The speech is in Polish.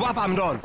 łapam ron!